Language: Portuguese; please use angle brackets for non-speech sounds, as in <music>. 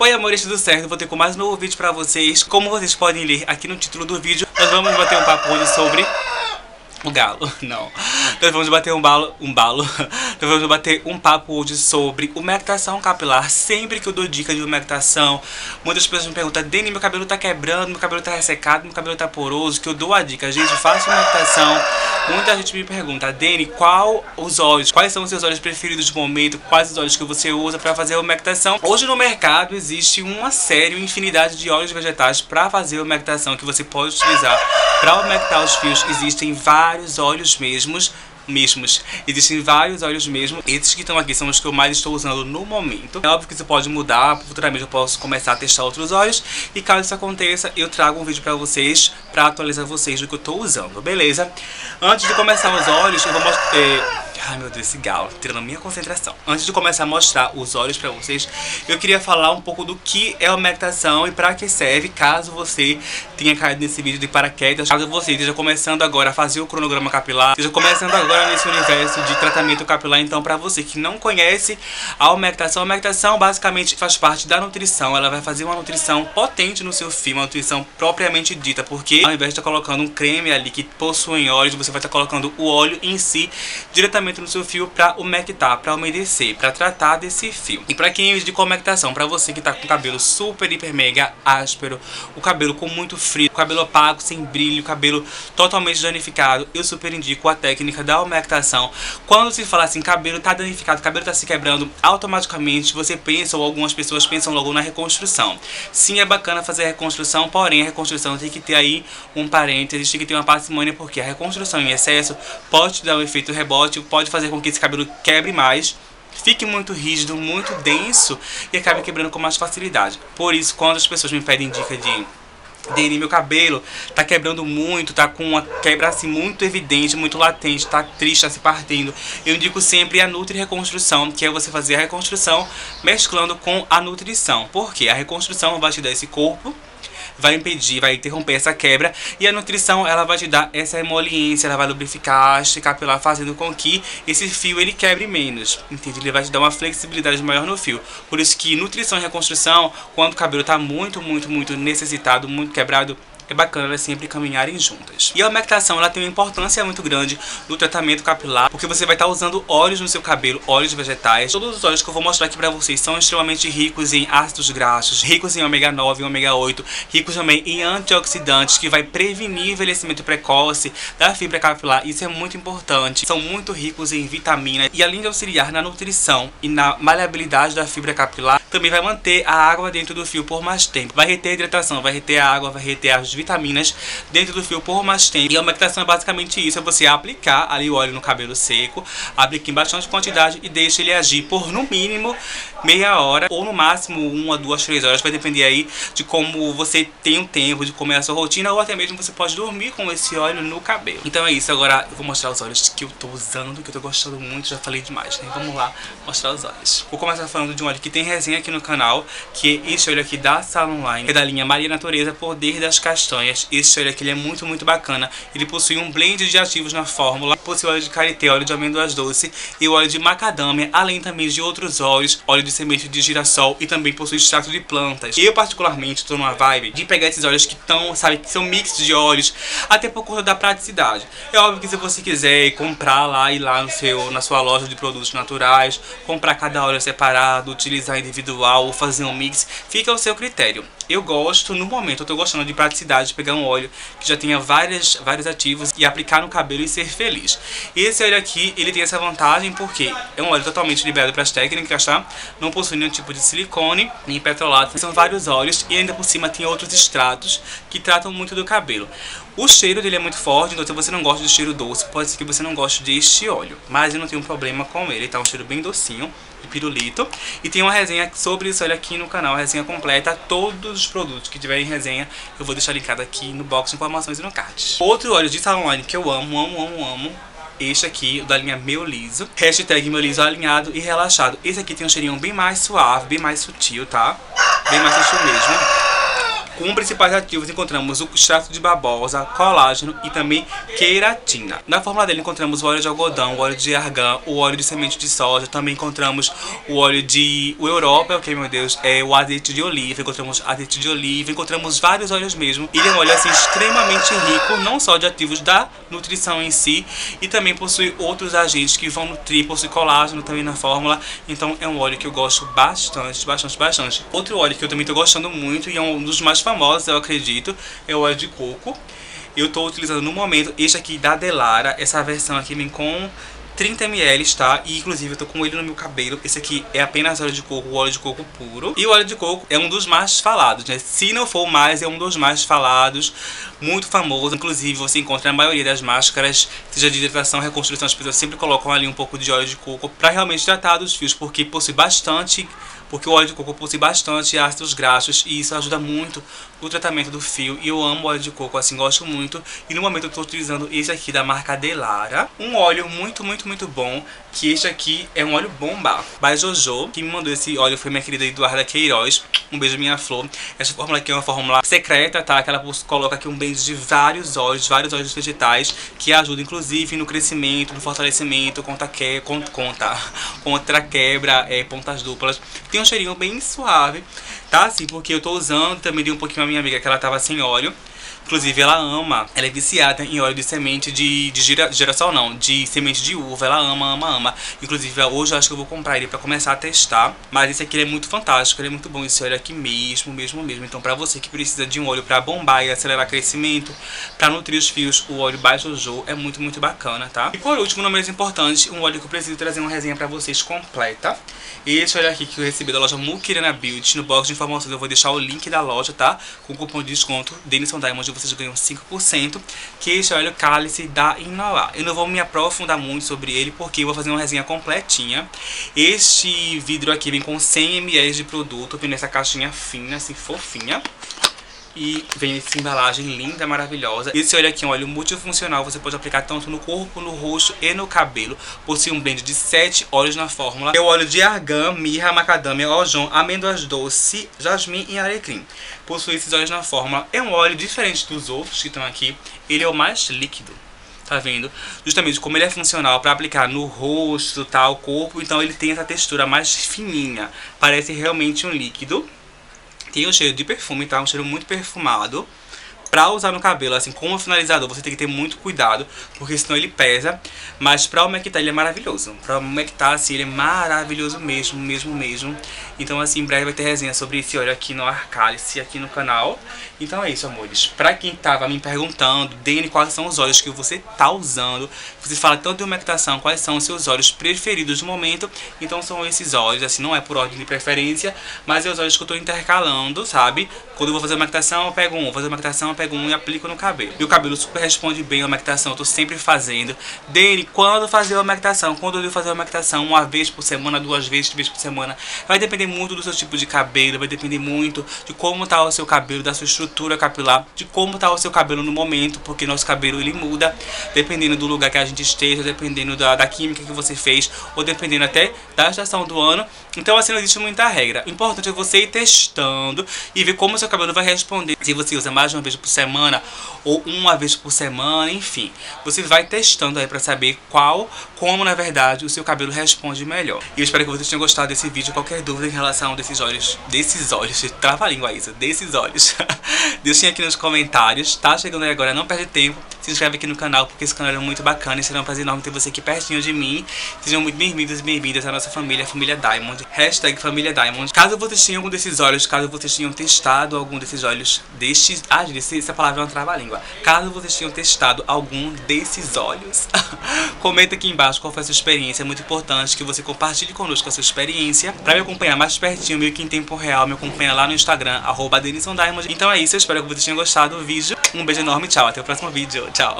Oi amores, tudo certo? Vou ter com mais um novo vídeo pra vocês Como vocês podem ler aqui no título do vídeo Nós vamos bater um papo hoje sobre o galo, <laughs> não. Nós vamos bater um balo, um balo. <laughs> Nós vamos bater um papo hoje sobre umectação capilar. Sempre que eu dou dica de umectação, muitas pessoas me perguntam: "Deni, meu cabelo tá quebrando, meu cabelo tá ressecado, meu cabelo tá poroso", que eu dou a dica. Gente, faça umectação. Muita gente me pergunta: "Deni, qual os óleos? Quais são os seus óleos preferidos do momento? Quais os óleos que você usa para fazer a umectação?". Hoje no mercado existe uma série, uma infinidade de óleos vegetais para fazer a umectação que você pode utilizar para umectar os fios. Existem vários óleos mesmos mesmos. Existem vários óleos mesmo. Esses que estão aqui são os que eu mais estou usando no momento. É óbvio que isso pode mudar. Futuramente eu posso começar a testar outros óleos. E caso isso aconteça, eu trago um vídeo pra vocês, pra atualizar vocês do que eu estou usando, beleza? Antes de começar os óleos, eu vou mostrar... É Ai meu Deus, esse galo, tirando minha concentração. Antes de começar a mostrar os olhos pra vocês, eu queria falar um pouco do que é a umectação e pra que serve, caso você tenha caído nesse vídeo de paraquedas. Caso você esteja começando agora a fazer o cronograma capilar, esteja começando agora nesse universo de tratamento capilar, então pra você que não conhece a umectação, a umectação basicamente faz parte da nutrição. Ela vai fazer uma nutrição potente no seu fio, uma nutrição propriamente dita, porque ao invés de estar colocando um creme ali que possui óleos, você vai estar colocando o óleo em si diretamente no seu fio para umectar, para umedecer, para tratar desse fio. E para quem é de umectação, para você que tá com o cabelo super, hiper, mega áspero, o cabelo com muito frio, o cabelo opaco, sem brilho, cabelo totalmente danificado, eu super indico a técnica da umectação. Quando se fala assim, cabelo tá danificado, cabelo tá se quebrando, automaticamente você pensa, ou algumas pessoas pensam logo na reconstrução. Sim, é bacana fazer a reconstrução, porém a reconstrução tem que ter aí um parênteses, tem que ter uma parcimônia, porque a reconstrução em excesso pode dar um efeito rebote, pode pode fazer com que esse cabelo quebre mais, fique muito rígido, muito denso e acabe quebrando com mais facilidade. Por isso, quando as pessoas me pedem dica de dele, meu cabelo tá quebrando muito, tá com uma quebra assim muito evidente, muito latente, tá triste, tá se partindo. Eu indico sempre a Nutri Reconstrução, que é você fazer a reconstrução mesclando com a nutrição. Porque a reconstrução vai te dar esse corpo vai impedir, vai interromper essa quebra e a nutrição ela vai te dar essa emoliência, ela vai lubrificar a haste capilar, fazendo com que esse fio ele quebre menos, entende? Ele vai te dar uma flexibilidade maior no fio. Por isso que nutrição e reconstrução, quando o cabelo está muito, muito, muito necessitado, muito quebrado, é bacana elas sempre caminharem juntas. E a umectação ela tem uma importância muito grande no tratamento capilar, porque você vai estar usando óleos no seu cabelo, óleos vegetais. Todos os óleos que eu vou mostrar aqui pra vocês são extremamente ricos em ácidos graxos, ricos em ômega 9 e ômega 8, ricos também em antioxidantes, que vai prevenir envelhecimento precoce da fibra capilar. Isso é muito importante. São muito ricos em vitaminas e além de auxiliar na nutrição e na maleabilidade da fibra capilar, também vai manter a água dentro do fio por mais tempo. Vai reter a hidratação, vai reter a água, vai reter as vitaminas dentro do fio por mais tempo. E a umectação é basicamente isso, é você aplicar ali o óleo no cabelo seco, aplique em bastante quantidade e deixe ele agir por no mínimo meia hora ou no máximo uma, duas, três horas. Vai depender aí de como você tem o tempo, de como é a sua rotina ou até mesmo você pode dormir com esse óleo no cabelo. Então é isso, agora eu vou mostrar os óleos que eu tô usando, que eu tô gostando muito, já falei demais, né? Vamos lá mostrar os óleos. Vou começar falando de um óleo que tem resenha aqui no canal, que é esse óleo aqui da Salon Line, que é da linha Maria Natureza Poder das Castanhas castanhas. Esse óleo aqui é muito, muito bacana. Ele possui um blend de ativos na fórmula. Possui óleo de karité, óleo de amêndoas doce e óleo de macadâmia, além também de outros óleos, óleo de semente de girassol e também possui extrato de plantas. Eu particularmente estou numa vibe de pegar esses óleos que estão, sabe, que são mix de óleos, até por conta da praticidade. É óbvio que se você quiser comprar lá e lá no seu, na sua loja de produtos naturais, comprar cada óleo separado, utilizar individual ou fazer um mix, fica ao seu critério. Eu gosto, no momento, eu tô gostando de praticidade, de pegar um óleo que já tenha várias, vários ativos e aplicar no cabelo e ser feliz. Esse óleo aqui, ele tem essa vantagem porque é um óleo totalmente liberado para as técnicas, tá? Não possui nenhum tipo de silicone, nem petrolato. São vários óleos e ainda por cima tem outros extratos que tratam muito do cabelo. O cheiro dele é muito forte, então se você não gosta de cheiro doce, pode ser que você não goste deste óleo. Mas eu não tenho problema com ele, tá? Um cheiro bem docinho de pirulito. E tem uma resenha sobre isso, olha aqui no canal, a resenha completa. Todos os produtos que tiverem resenha, eu vou deixar linkado aqui no box de informações e no card. Outro óleo de salão que eu amo, amo, amo, amo. Este aqui, da linha Meu Liso. Hashtag Meu Liso alinhado e relaxado. Esse aqui tem um cheirinho bem mais suave, bem mais sutil, tá? Bem mais sutil mesmo. Como principais ativos encontramos o extrato de babosa, colágeno e também queratina. Na fórmula dele encontramos o óleo de algodão, o óleo de argan, o óleo de semente de soja, também encontramos o óleo de o Europa, ok meu Deus, é o azeite de oliva, encontramos azeite de oliva, encontramos vários óleos mesmo. Ele é um óleo assim extremamente rico, não só de ativos da nutrição em si, e também possui outros agentes que vão nutrir, possui colágeno também na fórmula. Então é um óleo que eu gosto bastante, bastante, bastante. Outro óleo que eu também tô gostando muito e é um dos mais famosos, eu acredito, é o óleo de coco. Eu estou utilizando no momento este aqui da Delara, essa versão aqui vem com 30ml, tá? E inclusive eu tô com ele no meu cabelo. Esse aqui é apenas óleo de coco, óleo de coco puro. E o óleo de coco é um dos mais falados, né? Se não for mais, é um dos mais falados. Muito famoso. Inclusive você encontra na maioria das máscaras, seja de hidratação, reconstrução, as pessoas sempre colocam ali um pouco de óleo de coco pra realmente tratar dos fios, porque possui bastante porque o óleo de coco possui bastante ácidos graxos e isso ajuda muito no tratamento do fio. E eu amo óleo de coco, assim, gosto muito. E no momento eu estou utilizando esse aqui da marca Delara. Um óleo muito, muito, muito bom, que este aqui é um óleo bomba. By Jojo, que me mandou esse óleo foi minha querida Eduarda Queiroz. Um beijo, minha flor. Essa fórmula aqui é uma fórmula secreta, tá? Que ela coloca aqui um blend de vários óleos, vários óleos vegetais, que ajudam, inclusive, no crescimento, no fortalecimento, contra, que, contra, contra quebra, é, pontas duplas. Tem tem um cheirinho bem suave, tá? Assim, porque eu tô usando, também dei um pouquinho a minha amiga que ela tava sem óleo. Inclusive ela ama, ela é viciada em óleo de semente de, de girassol não, de semente de uva, ela ama, ama, ama. Inclusive hoje eu acho que eu vou comprar ele pra começar a testar, mas esse aqui é muito fantástico, ele é muito bom, esse óleo aqui mesmo, mesmo, mesmo. Então pra você que precisa de um óleo pra bombar e acelerar crescimento, pra nutrir os fios, o óleo Baijojo é muito, muito bacana, tá? E por último, não menos importante, um óleo que eu preciso trazer uma resenha pra vocês completa. Esse óleo aqui que eu recebi da loja Mukirana Beauty, no box de informações eu vou deixar o link da loja, tá? Com o cupom de desconto Denison Diamond vocês ganham 5%, que este óleo cálice da Inoar. Eu não vou me aprofundar muito sobre ele, porque eu vou fazer uma resenha completinha. Este vidro aqui vem com 100ml de produto, vem nessa caixinha fina, assim, fofinha. E vem essa embalagem linda, maravilhosa. Esse óleo aqui é um óleo multifuncional. Você pode aplicar tanto no corpo, no rosto e no cabelo. Possui um blend de 7 óleos na fórmula. É o óleo de argan, mirra, macadâmia, ojon, amêndoas doce, jasmim e alecrim. Possui esses óleos na fórmula. É um óleo diferente dos outros que estão aqui. Ele é o mais líquido tá vendo? Justamente como ele é funcional para aplicar no rosto, tal, corpo, então ele tem essa textura mais fininha, parece realmente um líquido. Tem o cheiro de perfume, tá? Um cheiro muito perfumado pra usar no cabelo, assim, como finalizador, você tem que ter muito cuidado, porque senão ele pesa. Mas pra umectar ele é maravilhoso. Pra umectar, assim, ele é maravilhoso mesmo, mesmo, mesmo. Então, assim, em breve vai ter resenha sobre esse óleo aqui no Arcálice, aqui no canal. Então é isso, amores. Pra quem tava me perguntando, Dani, quais são os óleos que você tá usando. Você fala tanto de umectação, quais são os seus óleos preferidos no momento. Então são esses óleos, assim, não é por ordem de preferência, mas é os óleos que eu tô intercalando, sabe? Quando eu vou fazer umectação, eu pego um. Vou fazer umectação, eu pego um e aplico no cabelo. E o cabelo super responde bem a umectação, eu tô sempre fazendo. Dele, quando fazer a umectação? Quando eu devo fazer a umectação? Uma vez por semana, duas vezes, três vezes por semana. Vai depender muito do seu tipo de cabelo, vai depender muito de como tá o seu cabelo, da sua estrutura capilar, de como tá o seu cabelo no momento, porque nosso cabelo ele muda dependendo do lugar que a gente esteja, dependendo da, da química que você fez, ou dependendo até da estação do ano. Então assim não existe muita regra. O importante é você ir testando e ver como o seu cabelo vai responder. Se você usa mais de uma vez por semana ou uma vez por semana, enfim. Você vai testando aí pra saber qual, como na verdade o seu cabelo responde melhor. E eu espero que vocês tenham gostado desse vídeo. Qualquer dúvida em relação desses olhos, desses olhos, <laughs> trava a língua Isa, desses olhos. <laughs> Deixem aqui nos comentários, tá chegando aí agora, não perde tempo. Se inscreve aqui no canal porque esse canal é muito bacana e será um prazer enorme ter você aqui pertinho de mim. Sejam muito bem-vindos e bem-vindas à nossa família, a família Diamond. Hashtag família Diamond. Caso vocês tenham algum desses olhos, caso vocês tenham testado algum desses olhos, destes... Ah, essa palavra é uma trava-língua. Caso vocês tenham testado algum desses olhos, <laughs> comenta aqui embaixo qual foi a sua experiência. É muito importante que você compartilhe conosco a sua experiência. Pra me acompanhar mais pertinho, meio que em tempo real, me acompanha lá no Instagram, arroba. Então é isso, eu espero que vocês tenham gostado do vídeo. Um beijo enorme, tchau, até o próximo vídeo, tchau.